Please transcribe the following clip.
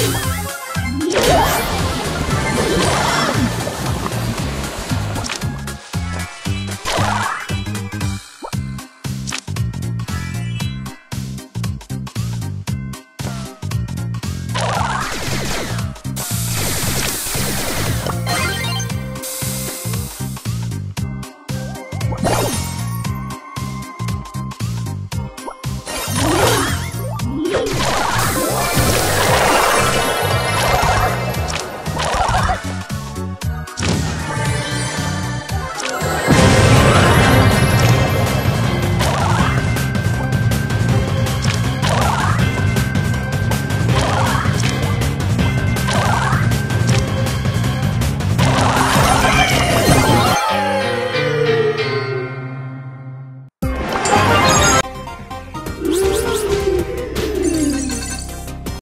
Woo!